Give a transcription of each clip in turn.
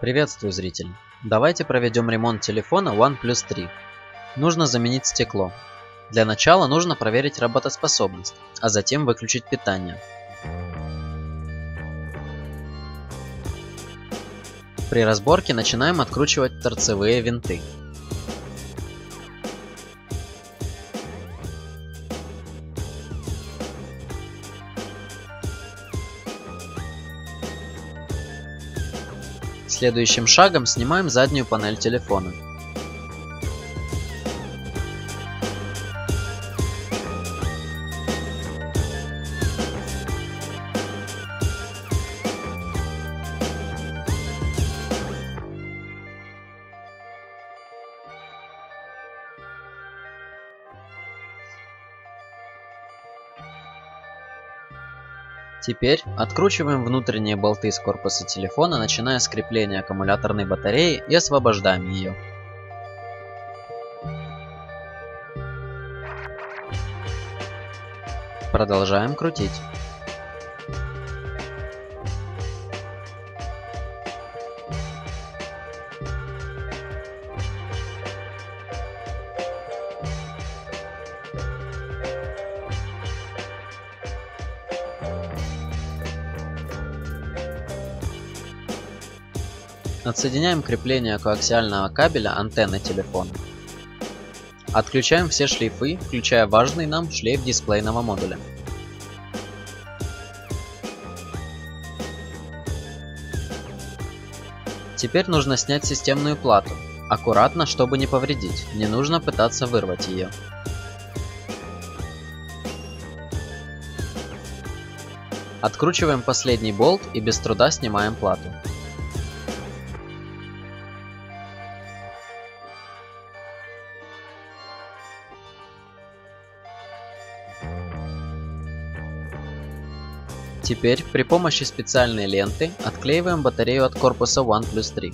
Приветствую, зритель! Давайте проведем ремонт телефона OnePlus 3. Нужно заменить стекло. Для начала нужно проверить работоспособность, а затем выключить питание. При разборке начинаем откручивать торцевые винты. Следующим шагом снимаем заднюю панель телефона. Теперь откручиваем внутренние болты с корпуса телефона, начиная с крепления аккумуляторной батареи и освобождаем ее. Продолжаем крутить. Отсоединяем крепление коаксиального кабеля антенны телефона. Отключаем все шлейфы, включая важный нам шлейф дисплейного модуля. Теперь нужно снять системную плату. Аккуратно, чтобы не повредить, не нужно пытаться вырвать ее. Откручиваем последний болт и без труда снимаем плату. Теперь при помощи специальной ленты отклеиваем батарею от корпуса OnePlus 3.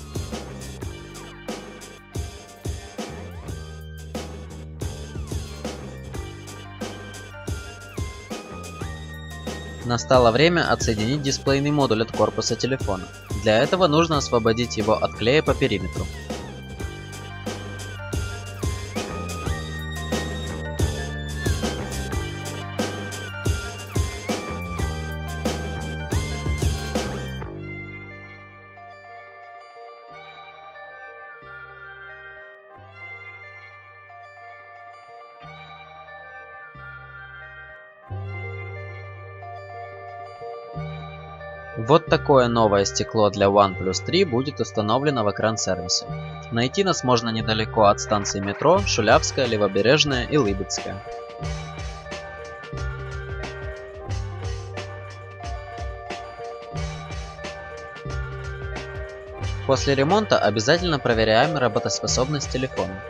Настало время отсоединить дисплейный модуль от корпуса телефона. Для этого нужно освободить его от клея по периметру. Вот такое новое стекло для OnePlus 3 будет установлено в экран сервиса. Найти нас можно недалеко от станции метро Шулявская, Левобережная и Лыбецкая. После ремонта обязательно проверяем работоспособность телефона.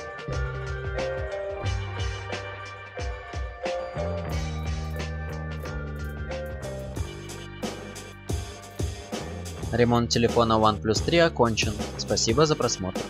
Ремонт телефона OnePlus 3 окончен. Спасибо за просмотр.